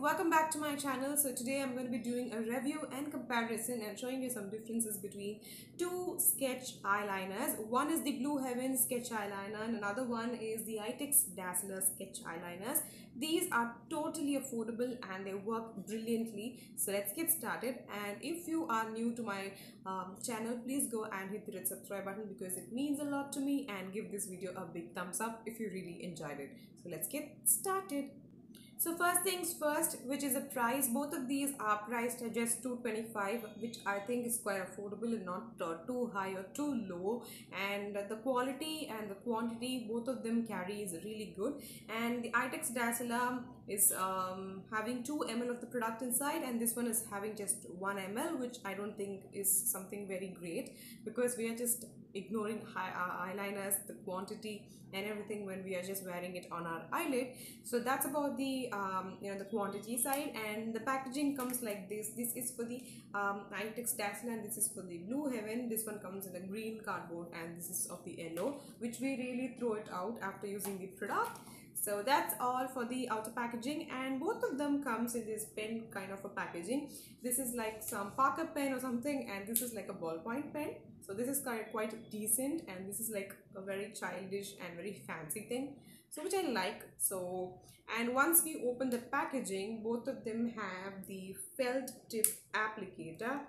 welcome back to my channel. So today I'm going to be doing a review and comparison and showing you some differences between two sketch eyeliners. One is the Blue Heaven sketch eyeliner and another one is the Eyetex Dazzler sketch eyeliners. These are totally affordable and they work brilliantly. So let's get started and if you are new to my um, channel please go and hit the red subscribe button because it means a lot to me and give this video a big thumbs up if you really enjoyed it. So let's get started. So first things first, which is the price. Both of these are priced at just 225 which I think is quite affordable and not uh, too high or too low. And the quality and the quantity, both of them carry is really good. And the Eyetex Dazzler is um, having 2 ml of the product inside and this one is having just 1 ml which I don't think is something very great because we are just ignoring high, uh, eyeliners, the quantity and everything when we are just wearing it on our eyelid. So that's about the um, you know the quantity side and the packaging comes like this. This is for the um, Eyetex Dazzler and this is for the Blue Heaven. This one comes in a green cardboard and this is of the yellow which we really throw it out after using the product so that's all for the outer packaging and both of them comes in this pen kind of a packaging. This is like some parker pen or something and this is like a ballpoint pen. So this is quite quite decent and this is like a very childish and very fancy thing so which i like. So and once we open the packaging both of them have the felt tip applicator.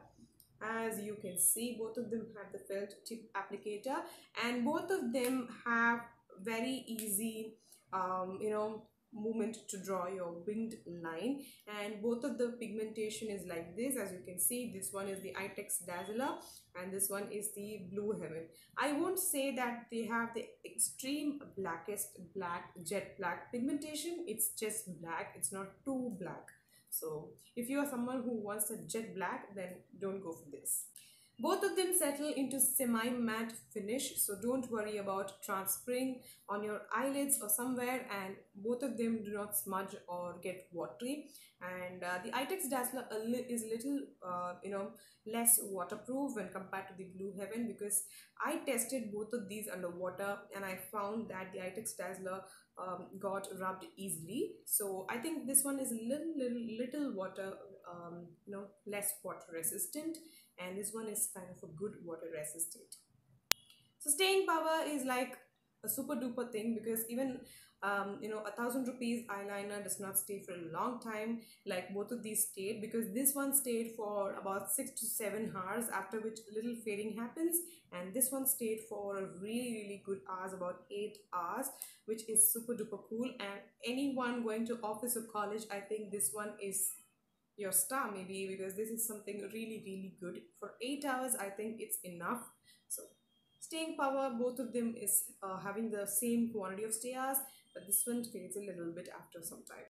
As you can see both of them have the felt tip applicator and both of them have very easy um, you know movement to draw your winged line. And both of the pigmentation is like this. As you can see this one is the Eyetex Dazzler and this one is the Blue Heaven. I won't say that they have the extreme blackest black jet black pigmentation. It's just black. It's not too black. So if you are someone who wants a jet black then don't go for this both of them settle into semi-matte finish so don't worry about transferring on your eyelids or somewhere and both of them do not smudge or get watery. And uh, the Eyetex Dazzler is a little uh, you know less waterproof when compared to the Blue Heaven because I tested both of these underwater and I found that the Eyetex Dazzler um, got rubbed easily. So I think this one is a little little, little water um, you know less water resistant. And this one is kind of a good water resistant. So staying power is like a super duper thing because even um, you know a thousand rupees eyeliner does not stay for a long time like both of these stayed because this one stayed for about six to seven hours after which little fading happens. And this one stayed for a really really good hours about eight hours which is super duper cool. And anyone going to office or college i think this one is your star maybe because this is something really really good. For eight hours i think it's enough. So staying power both of them is uh, having the same quantity of stay hours but this one fades a little bit after some time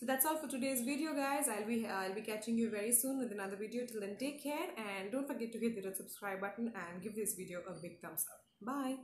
so that's all for today's video guys. I'll be uh, i'll be catching you very soon with another video. Till then take care and don't forget to hit the subscribe button and give this video a big thumbs up. Bye